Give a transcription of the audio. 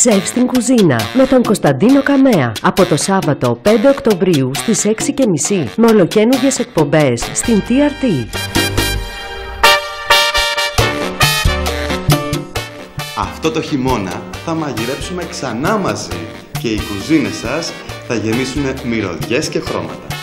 Σεφ στην κουζίνα με τον Κωνσταντίνο Καμέα. Από το Σάββατο 5 Οκτωβρίου στις 6.30 με ολοκένουργιες εκπομπές στην TRT. Αυτό το χειμώνα θα μαγειρέψουμε ξανά μαζί και οι κουζίνες σας θα γεμίσουν μυρωδιές και χρώματα.